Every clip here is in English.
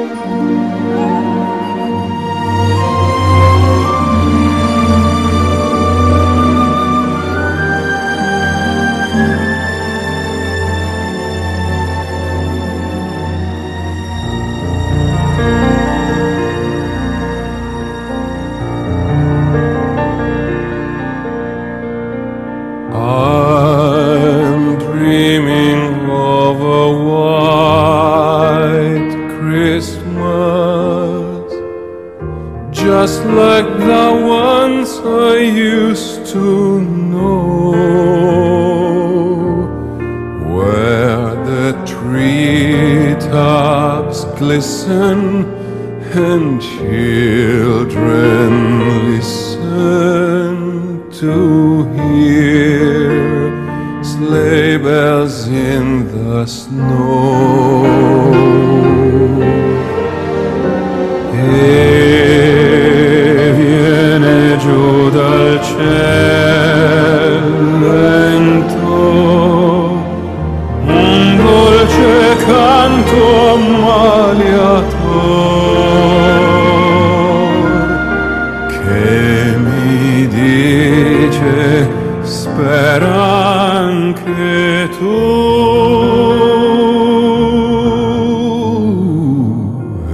I'm Christmas, just like the ones I used to know, where the treetops glisten and children listen to hear sleigh bells in the snow. spera anche tu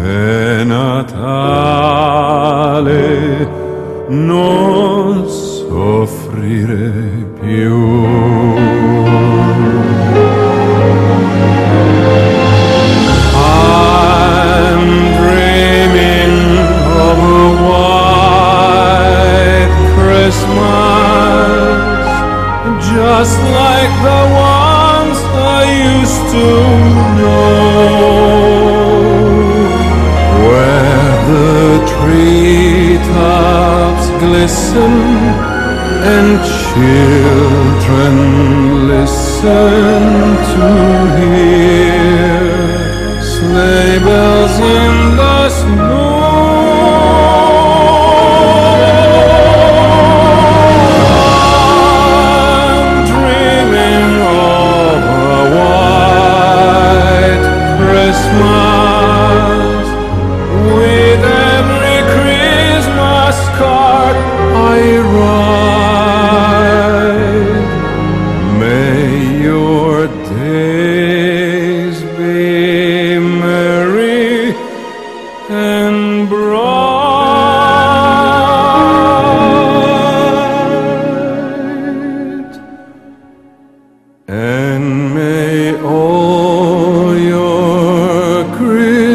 è Natale non soffrire più. Just like the ones I used to know, where the treetops glisten and children listen to hear sleigh bells in the snow.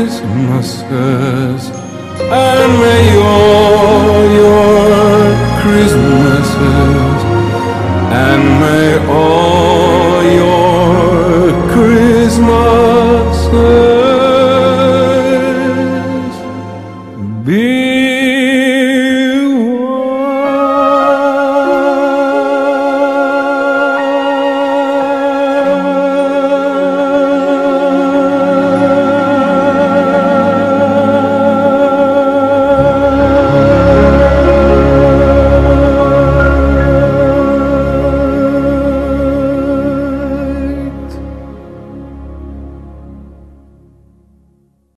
Christmases and may all your Christmases